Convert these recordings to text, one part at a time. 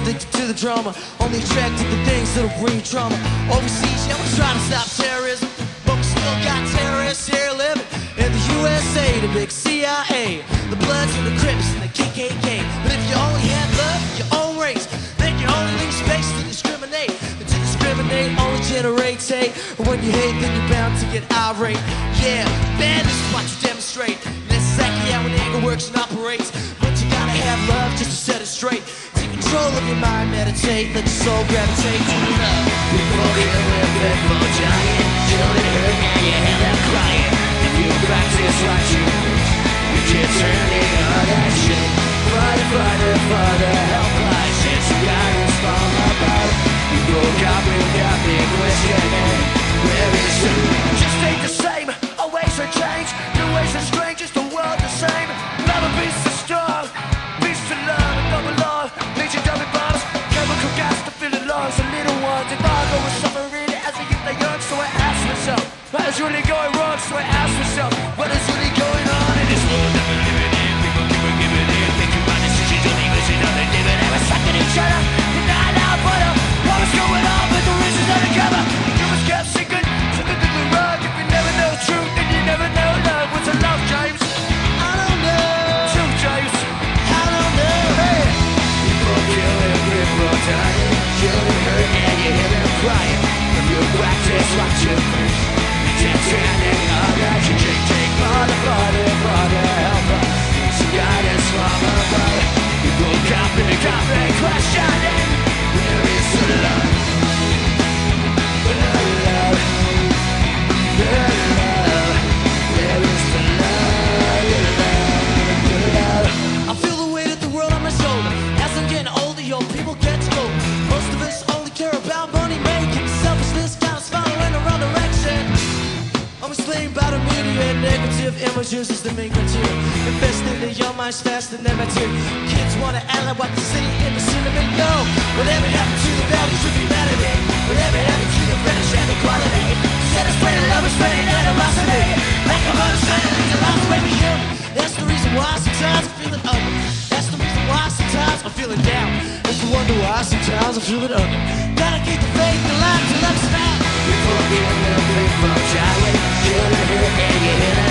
addicted to the drama. Only attracted to things that'll bring trauma. Overseas, yeah, we're trying to stop terrorism. But we still got terrorists here living in the USA, the big CIA, the Bloods and the Crips and the KKK. But if you only had love for your own race, then you only leave space to discriminate. And to discriminate only generates hate. And when you hate, then you're bound to get irate. Yeah, madness is what you demonstrate. And that's exactly how an anger works and operates. But you gotta have love just to set it straight. Control of your mind, meditate, let your soul gravitate to love. Before killing, before dying, children hurt and you hear them crying. If you practice what you preach, you can turn the other cheek. Father, Father, Father, is really going wrong? So I ask myself, and negative images is the main criteria. Invest in young minds faster than material. Kids wanna act what they see in the cinema. No, whatever happened to the values of humanity? Whatever happened to the British and equality? Instead of spreading love, we're spreading animosity. Lack of understanding leads a lot away from human. That's the reason why sometimes I'm feeling ugly. That's the reason why sometimes I'm feeling down. That's the wonder why sometimes I'm feeling ugly. Gotta keep the faith alive till I'm Before giving them before dying, children hurt hear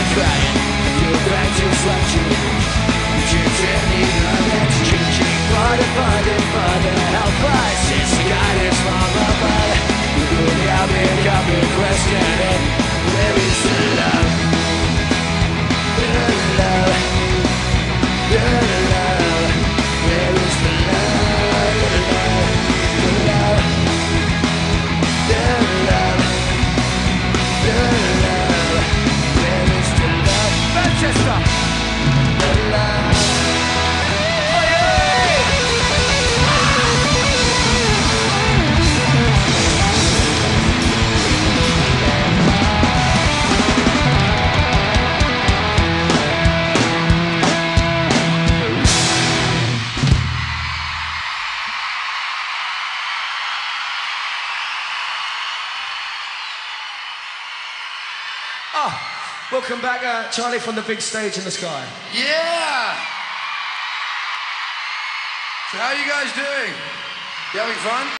Oh, welcome back, uh, Charlie from the big stage in the sky. Yeah! So how are you guys doing? You having fun?